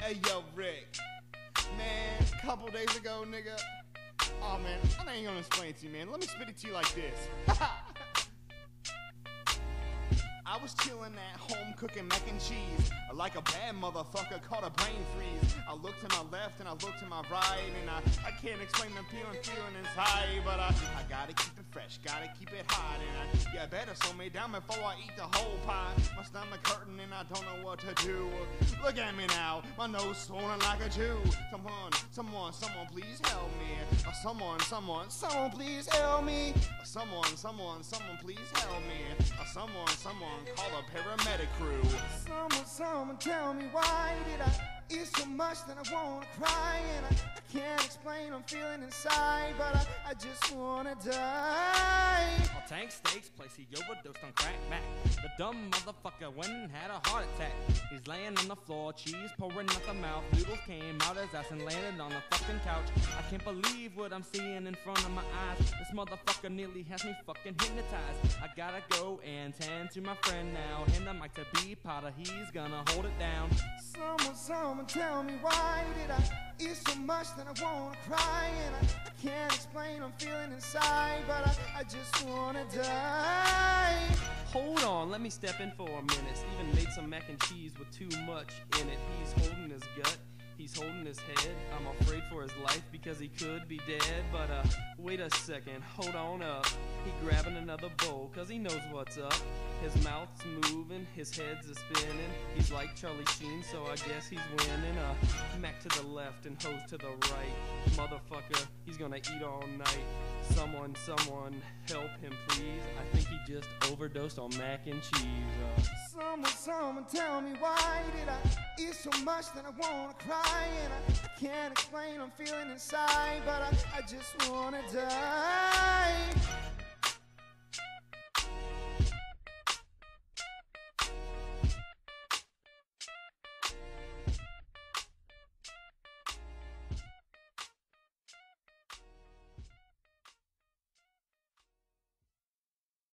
Hey yo, Rick. Man, a couple days ago, nigga. Oh man, I ain't gonna explain to you, man. Let me spit it to you like this. I was chillin' at home cooking mac and cheese. Like a bad motherfucker caught a brain freeze. I looked to my left and I looked to my right. And I, I can't explain the feeling, feeling inside. But I, I gotta keep it fresh, gotta keep it hot. And I, yeah, better slow me down before I eat the whole pie. My stomach hurting and I don't know what to do. Look at me now, my nose swollen like a Jew. Someone, someone, someone, please help me. Uh, someone, someone, someone, please help me. Uh, someone, someone, someone, please help me. Uh, someone, someone, call a paramedic crew. Someone, someone tell me why did I eat so much that I wanna cry and I, I can't explain I'm feeling inside but I, I just wanna die tank steaks, place he overdosed on crack back. The dumb motherfucker went and had a heart attack. He's laying on the floor, cheese pouring out the mouth. Noodles came out his ass and landed on the fucking couch. I can't believe what I'm seeing in front of my eyes. This motherfucker nearly has me fucking hypnotized. I gotta go and tend to my friend now. Hand the mic to B Potter, he's gonna hold it down. Someone, someone tell me why did I eat so much that I wanna cry and I, I can't explain I'm feeling inside but I, I just wanna die Hold on, let me step in for a minute. Steven made some mac and cheese with too much in it. He's holding his gut, he's holding his head. I'm afraid for his life because he could be dead. But uh, wait a second, hold on up. Another bowl cause he knows what's up. His mouth's moving, his head's a spinning. He's like Charlie Sheen, so I guess he's winning. Uh, Mac to the left and hose to the right. Motherfucker, he's gonna eat all night. Someone, someone, help him please. I think he just overdosed on mac and cheese. Uh, Someone, someone tell me why did I eat so much that I wanna cry and I, I can't explain I'm feeling inside but I, I just wanna die